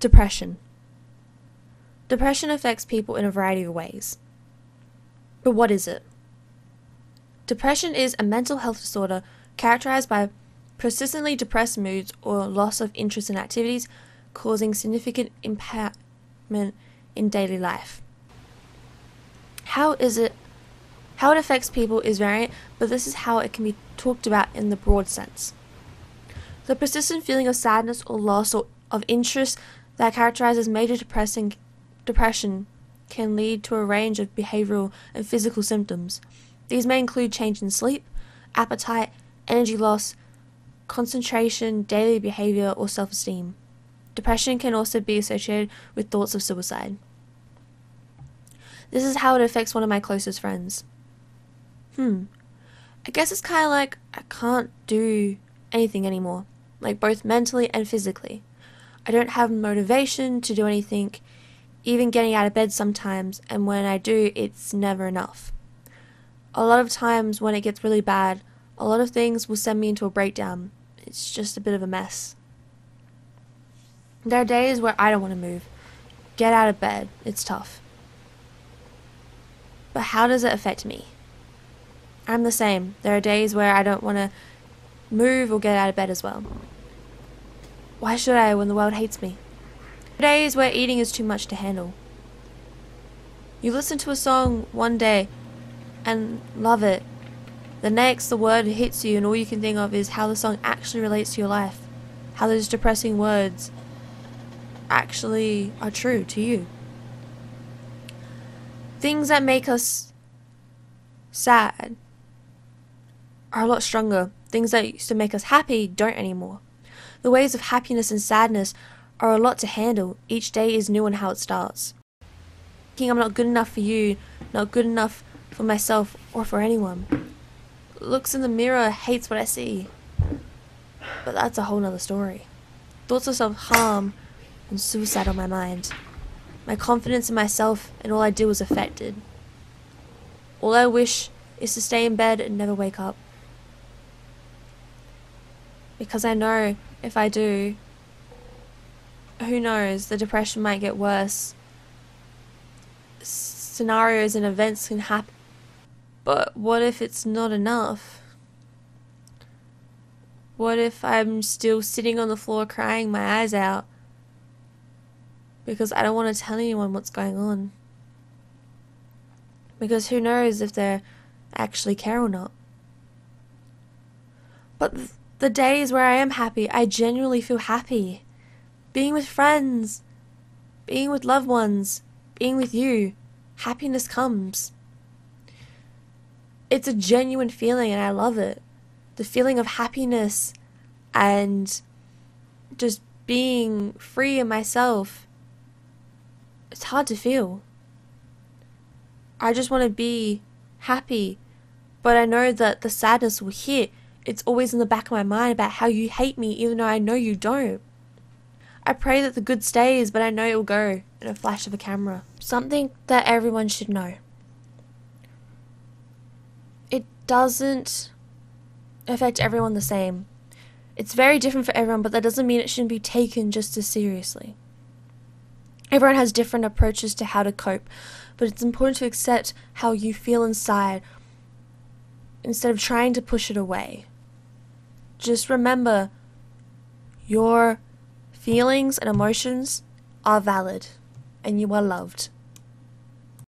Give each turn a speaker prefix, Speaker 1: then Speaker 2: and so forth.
Speaker 1: Depression. Depression affects people in a variety of ways. But what is it? Depression is a mental health disorder characterized by persistently depressed moods or loss of interest in activities causing significant impairment in daily life. How is it how it affects people is variant, but this is how it can be talked about in the broad sense. The persistent feeling of sadness or loss or of interest that characterizes major depressing depression can lead to a range of behavioral and physical symptoms. These may include change in sleep, appetite, energy loss, concentration, daily behavior, or self esteem. Depression can also be associated with thoughts of suicide. This is how it affects one of my closest friends. Hmm. I guess it's kind of like I can't do anything anymore, like both mentally and physically. I don't have motivation to do anything, even getting out of bed sometimes, and when I do, it's never enough. A lot of times when it gets really bad, a lot of things will send me into a breakdown. It's just a bit of a mess. There are days where I don't want to move. Get out of bed. It's tough. But how does it affect me? I'm the same. There are days where I don't want to move or get out of bed as well. Why should I when the world hates me? Days where eating is too much to handle. You listen to a song one day and love it. The next, the word hits you, and all you can think of is how the song actually relates to your life. How those depressing words actually are true to you. Things that make us sad are a lot stronger. Things that used to make us happy don't anymore. The waves of happiness and sadness are a lot to handle. Each day is new in how it starts. Thinking I'm not good enough for you, not good enough for myself or for anyone. Looks in the mirror, hates what I see. But that's a whole nother story. Thoughts of self harm and suicide on my mind. My confidence in myself and all I do is affected. All I wish is to stay in bed and never wake up. Because I know if I do, who knows, the depression might get worse. Scenarios and events can happen. But what if it's not enough? What if I'm still sitting on the floor crying my eyes out? Because I don't want to tell anyone what's going on. Because who knows if they actually care or not. But the days where I am happy, I genuinely feel happy. Being with friends, being with loved ones, being with you, happiness comes. It's a genuine feeling and I love it. The feeling of happiness and just being free in myself. It's hard to feel. I just want to be happy, but I know that the sadness will hit it's always in the back of my mind about how you hate me even though I know you don't. I pray that the good stays, but I know it will go in a flash of a camera. Something that everyone should know. It doesn't affect everyone the same. It's very different for everyone, but that doesn't mean it shouldn't be taken just as seriously. Everyone has different approaches to how to cope, but it's important to accept how you feel inside instead of trying to push it away just remember your feelings and emotions are valid and you are loved.